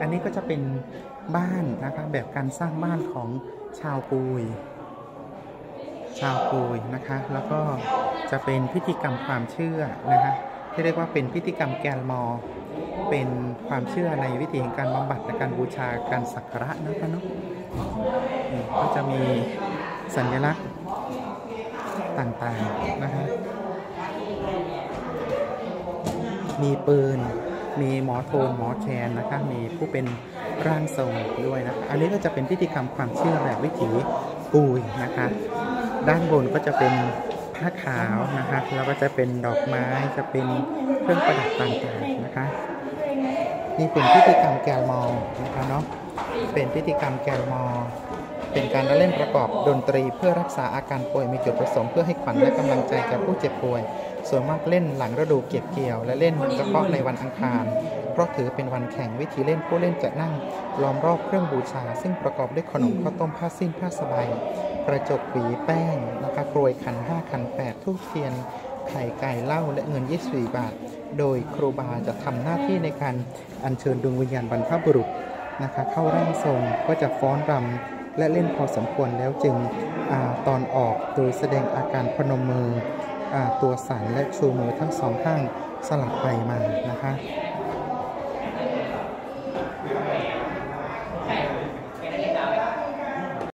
อันนี้ก็จะเป็นบ้านนะคะแบบการสร้างบ้านของชาวกุย ชาวกุยนะคะ แล้วก็จะเป็นพิธีกรรมความเชื่อนะคะที่เรียกว่าเป็นพิธีกรรมแกลมอ เป็นความเชื่อในวิธีแห่งการบำบัดและการบูชาการสักการะนะคะเนาะก็จะมีสัญลักษณ์ต่างๆนะคะมีปืน มีหมอโทนหมอแคนนะคะมีผู้เป็นร่างทรงด้วยนะคะอันนี้ก็จะเป็นพิธีกรรมความเชื่อแบบวิถีกุยนะคะ ด้านบนก็จะเป็นผ้าขาวนะคะแล้วก็จะเป็นดอกไม้จะเป็นเครื่องประดับต่างๆนะคะ นี่เป็นพิธีกรรมแกลมอนะคะเนาะเป็นพิธีกรรมแกลมอ เป็นการละเล่นประกอบดนตรีเพื่อรักษาอาการป่วยมีจุดประสงค์เพื่อให้ขวัญและกำลังใจแก่ผู้เจ็บป่วย ส่วนมากเล่นหลังฤดูเก็บเกี่ยว และเล่นเฉพาะในวันอังคาร เพราะถือเป็นวันแข่งวิธีเล่นผู้เล่นจะนั่งล้อมรอบเครื่องบูชา ซึ่งประกอบด้วยขนมข้าวต้มผ้าสิ้นผ้าสบายกระจกหวีแป้งนะคะกรวยขันห้าขันแปดทูบเทียนไข่ไก่เหล้าและเงิน24บาท โดยครูบาจะทำหน้าที่ในการอัญเชิญดวงวิญญาณบรรพบุรุษนะคะเข้าร่างทรงก็จะฟ้อนรำ และเล่นพอสมควรแล้วจึงอตอนออกโดยแสดงอาการพนมมืออตัวสั่นและชูมือทั้งสองข้างสลับไปมานะคะ